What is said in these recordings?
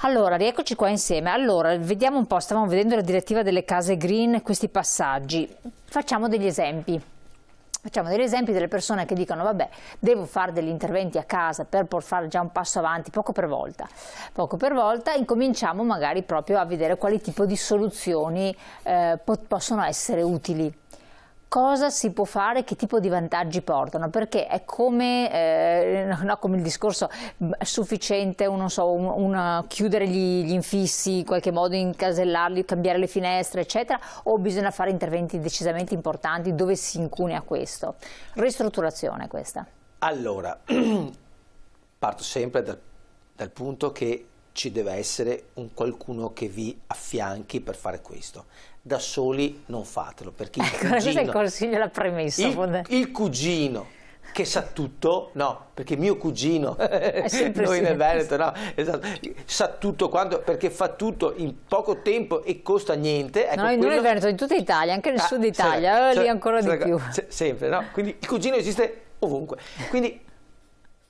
Allora, rieccoci qua insieme. Allora, vediamo un po', stavamo vedendo la direttiva delle case green, questi passaggi. Facciamo degli esempi. Facciamo degli esempi delle persone che dicono vabbè devo fare degli interventi a casa per fare già un passo avanti poco per volta, poco per volta incominciamo magari proprio a vedere quali tipo di soluzioni eh, possono essere utili cosa si può fare, che tipo di vantaggi portano, perché è come, eh, no, come il discorso è sufficiente un, so, un, un, chiudere gli, gli, infissi, in qualche modo incasellarli, cambiare le finestre, eccetera, o bisogna fare interventi decisamente importanti dove si incunea questo? Ristrutturazione questa. Allora, parto sempre dal, dal punto che ci deve essere un qualcuno che vi affianchi per fare questo. Da soli non fatelo, perché il ecco, cugino... Questo è il consiglio, la premessa. Il, il cugino che sa tutto, no, perché mio cugino, noi nel Veneto, no, esatto, sa tutto quanto, perché fa tutto in poco tempo e costa niente. Ecco, no, quello... non nel Veneto, in tutta Italia, anche nel ah, sud Italia, se, lì ancora di più. Se, sempre, no? Quindi il cugino esiste ovunque. Quindi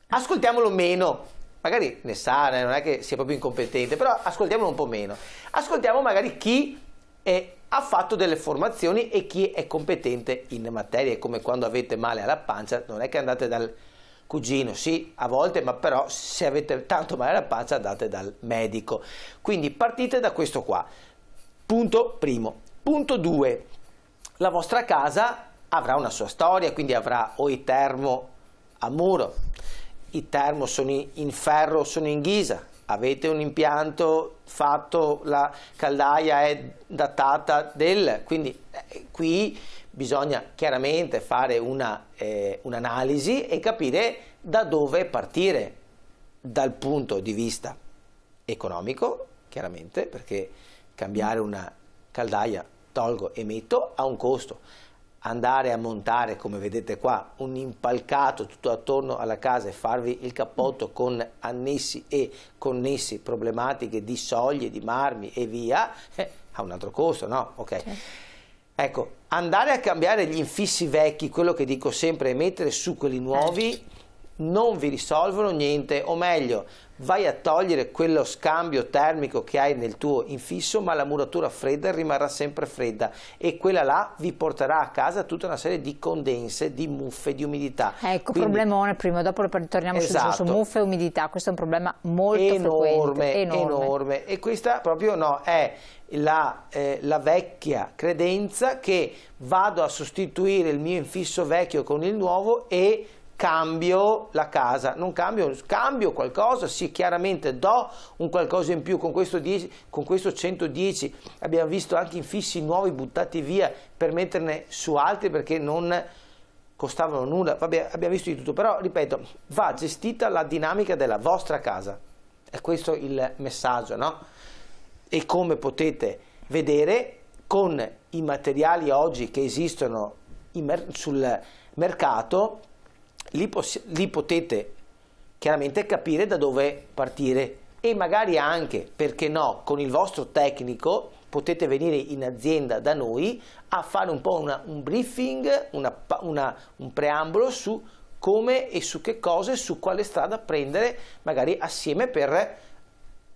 ascoltiamolo meno, magari ne sa, non è che sia proprio incompetente, però ascoltiamolo un po' meno. Ascoltiamo magari chi è, ha fatto delle formazioni e chi è competente in materia, è come quando avete male alla pancia, non è che andate dal cugino, sì, a volte, ma però se avete tanto male alla pancia andate dal medico. Quindi partite da questo qua. Punto primo. Punto due. La vostra casa avrà una sua storia, quindi avrà o i termo a muro, i termo sono in ferro, sono in ghisa, avete un impianto fatto, la caldaia è datata del, quindi eh, qui bisogna chiaramente fare un'analisi eh, un e capire da dove partire. Dal punto di vista economico, chiaramente, perché cambiare una caldaia, tolgo e metto, ha un costo andare a montare, come vedete qua, un impalcato tutto attorno alla casa e farvi il cappotto con annessi e connessi problematiche di soglie, di marmi e via, eh, ha un altro costo, no? Ok. Certo. Ecco, andare a cambiare gli infissi vecchi, quello che dico sempre, e mettere su quelli nuovi, eh. Non vi risolvono niente, o meglio, vai a togliere quello scambio termico che hai nel tuo infisso, ma la muratura fredda rimarrà sempre fredda e quella là vi porterà a casa tutta una serie di condense, di muffe, di umidità. Ecco, Quindi, problemone, prima dopo torniamo esatto, su, su muffe e umidità, questo è un problema molto enorme, enorme. enorme. E questa proprio no, è la, eh, la, vecchia credenza che vado a sostituire il mio infisso vecchio con il nuovo e cambio la casa, non cambio, cambio qualcosa, sì chiaramente do un qualcosa in più con questo, 10, con questo 110, abbiamo visto anche infissi nuovi buttati via per metterne su altri perché non costavano nulla, Vabbè, abbiamo visto di tutto, però ripeto, va gestita la dinamica della vostra casa, è questo il messaggio, no? E come potete vedere con i materiali oggi che esistono sul mercato lì, lì potete chiaramente capire da dove partire e magari anche, perché no, con il vostro tecnico potete venire in azienda da noi a fare un po' una, un briefing, una, una, un preambolo su come e su che cose, su quale strada prendere magari assieme per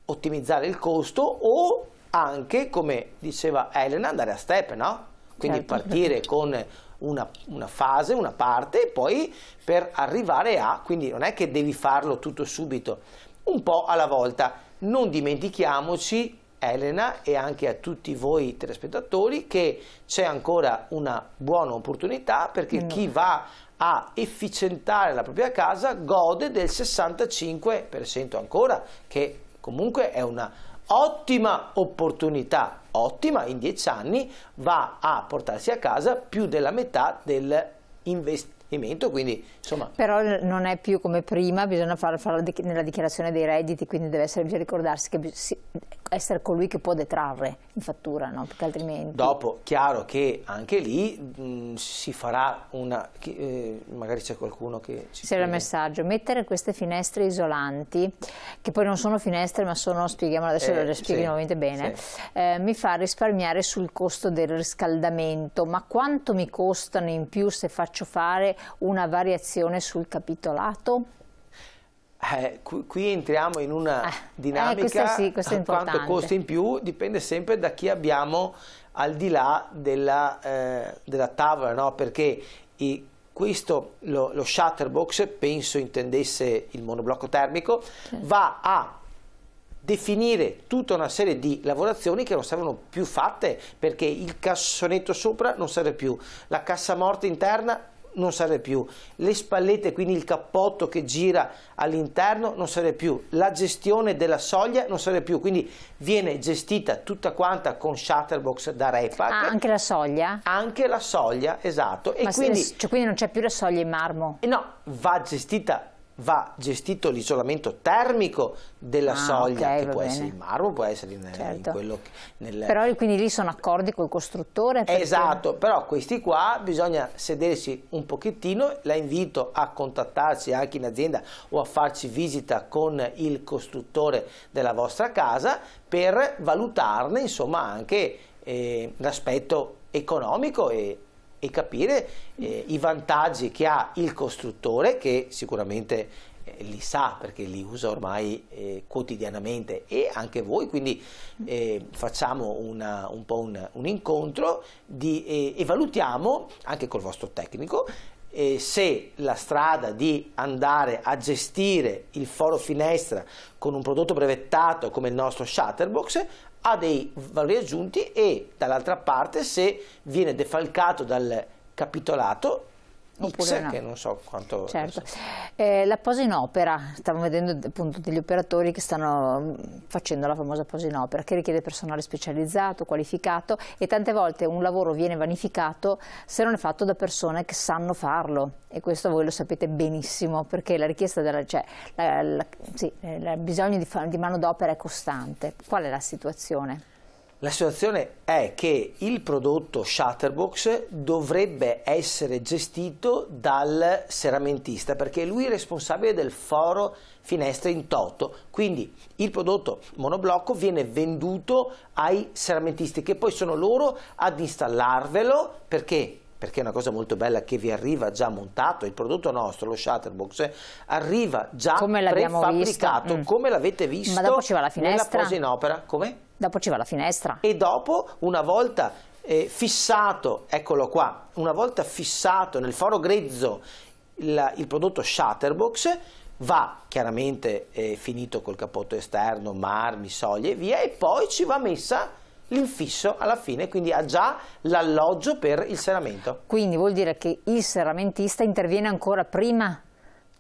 ottimizzare il costo o anche, come diceva Elena, andare a step, no? Quindi certo. partire con una, una, fase, una parte e poi per arrivare a, quindi non è che devi farlo tutto subito, un po' alla volta. Non dimentichiamoci, Elena e anche a tutti voi telespettatori, che c'è ancora una buona opportunità perché mm. chi va a efficientare la propria casa gode del 65% ancora, che comunque è una ottima opportunità, ottima in dieci anni, va a portarsi a casa più della metà dell'investimento quindi insomma... Però non è più come prima, bisogna farlo, farlo nella dichiarazione dei redditi, quindi deve essere, bisogna ricordarsi che essere colui che può detrarre in fattura, no? perché altrimenti... Dopo, chiaro che anche lì mh, si farà una... Eh, magari c'è qualcuno che... Ci C'era il messaggio, mettere queste finestre isolanti, che poi non sono finestre ma sono, spieghiamolo adesso, eh, le spieghi sì, nuovamente bene, sì. eh, mi fa risparmiare sul costo del riscaldamento, ma quanto mi costano in più se faccio fare una variazione sul capitolato? Eh, qui, entriamo in una eh, dinamica, eh, questa sì, questa quanto costa in più dipende sempre da chi abbiamo al di là della, eh, della tavola, no? perché i, questo, lo, lo shutterbox, penso intendesse il monoblocco termico, sì. va a definire tutta una serie di lavorazioni che non servono più fatte perché il cassonetto sopra non serve più, la cassamorte interna non serve più, le spallette, quindi il cappotto che gira all'interno non serve più, la gestione della soglia non serve più, quindi viene gestita tutta quanta con Shutterbox da Repack. Ah, anche la soglia? Anche la soglia, esatto. Ma e quindi, cioè, quindi non c'è più la soglia in marmo? No, va gestita va gestito l'isolamento termico della ah, soglia, okay, che può bene. essere in marmo, può essere in, certo. in quello che, nel... Però quindi lì sono accordi col costruttore? Perché... Esatto, però questi qua bisogna sedersi un pochettino, la invito a contattarci anche in azienda o a farci visita con il costruttore della vostra casa per valutarne insomma anche eh, l'aspetto economico e e capire eh, i vantaggi che ha il costruttore che sicuramente eh, li sa perché li usa ormai eh, quotidianamente. E anche voi, quindi eh, facciamo una, un po' un, un incontro di, eh, e valutiamo anche col vostro tecnico eh, se la strada di andare a gestire il foro finestra con un prodotto brevettato come il nostro Shutterbox ha dei valori aggiunti e dall'altra parte se viene defalcato dal capitolato X, no. che non so quanto... Certo. Eh, la posa in opera, stiamo vedendo appunto degli operatori che stanno mm, facendo la famosa posa in opera, che richiede personale specializzato, qualificato e tante volte un lavoro viene vanificato se non è fatto da persone che sanno farlo e questo voi lo sapete benissimo perché la richiesta della, cioè, la, la, sì, il bisogno di, di manodopera è costante. Qual è la situazione? La situazione è che il prodotto Shutterbox dovrebbe essere gestito dal seramentista perché lui è responsabile del foro finestre in toto, quindi il prodotto monoblocco viene venduto ai seramentisti che poi sono loro ad installarvelo perché perché è una cosa molto bella che vi arriva già montato, il prodotto nostro, lo Shutterbox, arriva già prefabbricato, mm. come l'avete visto Ma dopo ci va la finestra? nella posa in opera. Come? Dopo ci va la finestra. E dopo, una volta eh, fissato, eccolo qua, una volta fissato nel foro grezzo il, il prodotto Shutterbox, va chiaramente eh, finito col cappotto esterno, marmi, soglie e via, e poi ci va messa l'infisso alla fine, quindi ha già l'alloggio per il serramento. Quindi vuol dire che il serramentista interviene ancora prima?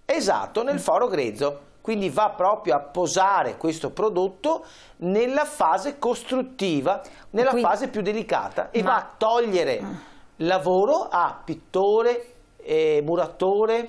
Esatto, nel foro grezzo quindi va proprio a posare questo prodotto nella fase costruttiva, nella quindi, fase più delicata e ma... va a togliere lavoro a pittore, eh, muratore,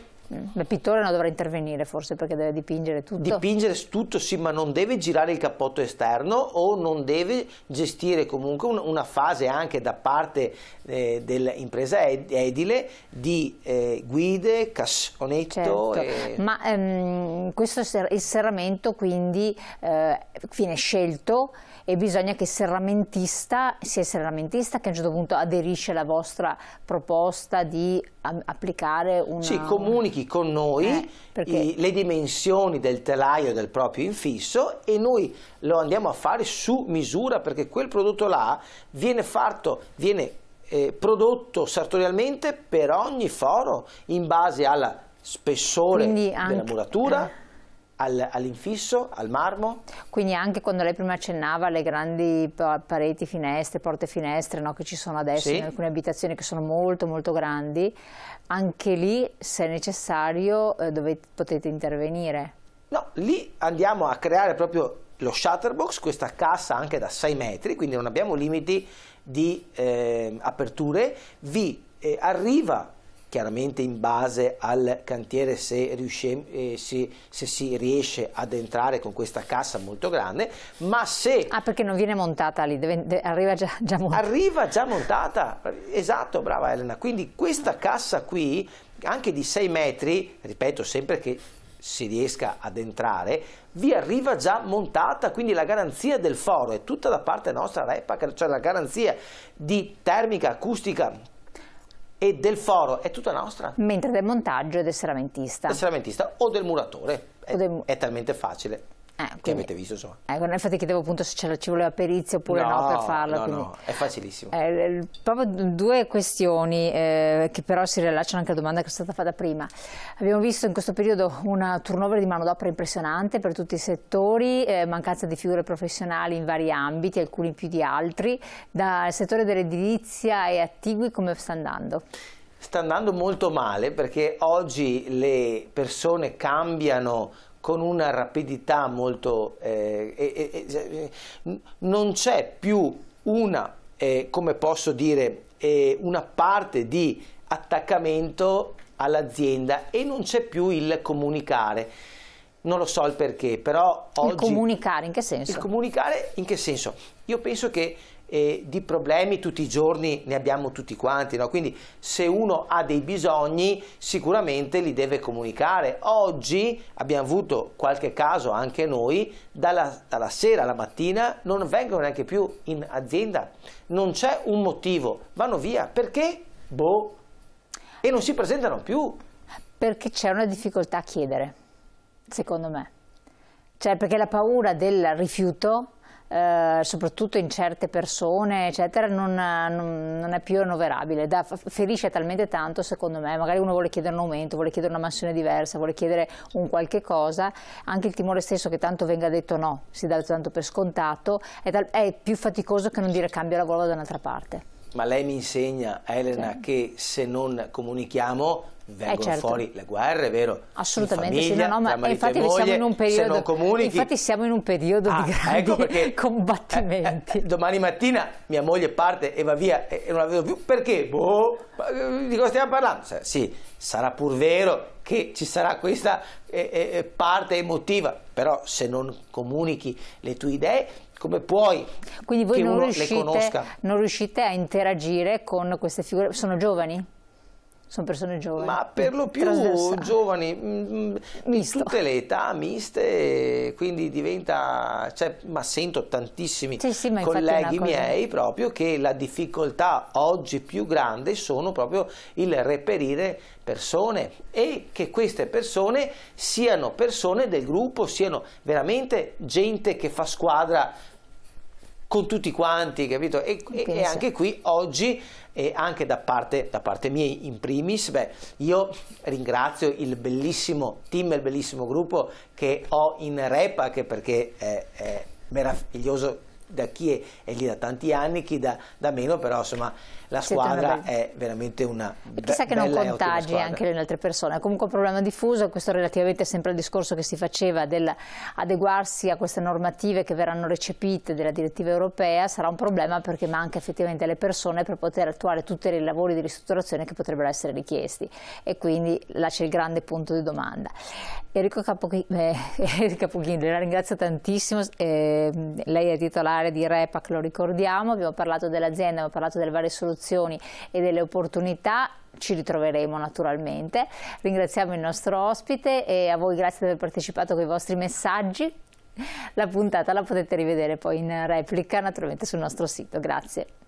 il pittore non dovrà intervenire forse perché deve dipingere tutto. Dipingere tutto sì, ma non deve girare il cappotto esterno o non deve gestire comunque un, una fase anche da parte eh, dell'impresa edile di eh, guide, cassonetto. Certo. E... Ma ehm, questo il serramento quindi eh, viene scelto e bisogna che il serramentista sia il serramentista che a un certo punto aderisce alla vostra proposta di applicare una... Sì, comunichi con noi eh, perché... i, le dimensioni del telaio del proprio infisso e noi lo andiamo a fare su misura perché quel prodotto là viene fatto, viene eh, prodotto sartorialmente per ogni foro in base al spessore anche, della muratura. Eh al, all'infisso, al marmo. Quindi anche quando lei prima accennava alle grandi pareti, finestre, porte finestre no, che ci sono adesso sì. in alcune abitazioni che sono molto molto grandi, anche lì se necessario eh, dovete, potete intervenire. No, lì andiamo a creare proprio lo shutterbox, questa cassa anche da 6 metri, quindi non abbiamo limiti di eh, aperture, vi eh, arriva chiaramente in base al cantiere se, riusci, eh, si, se, si riesce ad entrare con questa cassa molto grande, ma se... Ah, perché non viene montata lì, deve, deve, arriva già, già montata. Arriva già montata, esatto, brava Elena. Quindi questa cassa qui, anche di 6 metri, ripeto sempre che si riesca ad entrare, vi arriva già montata, quindi la garanzia del foro è tutta da parte nostra Repac, cioè la garanzia di termica, acustica, e del foro è tutta nostra. Mentre del montaggio è del seramentista. Del seramentista o del muratore, è, del... è talmente facile. Eh, quindi, che avete visto insomma. Ecco, infatti chiedevo appunto se ci voleva perizia oppure no, no per farla. No, quindi, no, è facilissimo. Eh, proprio due questioni eh, che però si rilacciano anche alla domanda che è stata fatta prima. Abbiamo visto in questo periodo una turnover di manodopera impressionante per tutti i settori, eh, mancanza di figure professionali in vari ambiti, alcuni più di altri. Dal settore dell'edilizia e attigui come sta andando? Sta andando molto male perché oggi le persone cambiano con una rapidità molto... Eh, eh, eh, non c'è più una, eh, come posso dire, eh, una parte di attaccamento all'azienda e non c'è più il comunicare. Non lo so il perché, però oggi... Il comunicare in che senso? Il comunicare in che senso? Io penso che eh, di problemi tutti i giorni ne abbiamo tutti quanti, no? quindi se uno ha dei bisogni sicuramente li deve comunicare. Oggi abbiamo avuto qualche caso anche noi, dalla, dalla sera alla mattina non vengono neanche più in azienda, non c'è un motivo, vanno via, perché? Boh, e non si presentano più. Perché c'è una difficoltà a chiedere, secondo me. Cioè perché la paura del rifiuto eh, soprattutto in certe persone, eccetera, non, non, non è più annoverabile, da, ferisce talmente tanto secondo me, magari uno vuole chiedere un aumento, vuole chiedere una mansione diversa, vuole chiedere un qualche cosa, anche il timore stesso che tanto venga detto no, si dà tanto per scontato, è, è più faticoso che non dire cambio lavoro da un'altra parte. Ma lei mi insegna, Elena, sì. che se non comunichiamo vengono eh certo. fuori le guerre, vero? Assolutamente famiglia, sì, no, no, ma infatti moglie, siamo in un periodo, comunichi... infatti siamo in un periodo ah, di grandi ecco combattimenti. Eh, eh, domani mattina mia moglie parte e va via e, non la vedo più, perché? Boh, eh, di cosa stiamo parlando? Sì, sarà pur vero che ci sarà questa eh, eh, parte emotiva, però se non comunichi le tue idee come puoi Quindi voi non riuscite, non riuscite a interagire con queste figure, sono giovani? sono persone giovani. Ma per lo più giovani, mh, mm, mm, tutte le età miste, quindi diventa, cioè, ma sento tantissimi sì, sì, colleghi miei proprio che la difficoltà oggi più grande sono proprio il reperire persone e che queste persone siano persone del gruppo, siano veramente gente che fa squadra con tutti quanti, capito? E, e anche qui oggi, e anche da parte, da parte mia in primis, beh, io ringrazio il bellissimo team, il bellissimo gruppo che ho in Repac perché è, è meraviglioso da chi è, è, lì da tanti anni, chi da, da meno, però insomma la squadra è veramente una be Chissà che non contagi anche le altre persone, è comunque un problema diffuso, questo relativamente sempre al discorso che si faceva dell'adeguarsi a queste normative che verranno recepite della direttiva europea, sarà un problema perché manca effettivamente alle persone per poter attuare tutti i lavori di ristrutturazione che potrebbero essere richiesti. E quindi là c'è il grande punto di domanda. Enrico Capochini, la ringrazio tantissimo, eh, lei è titolare di REPAC, lo ricordiamo, abbiamo parlato dell'azienda, abbiamo parlato delle varie soluzioni e delle opportunità, ci ritroveremo naturalmente. Ringraziamo il nostro ospite e a voi grazie di aver partecipato con i vostri messaggi. La puntata la potete rivedere poi in replica naturalmente sul nostro sito. Grazie.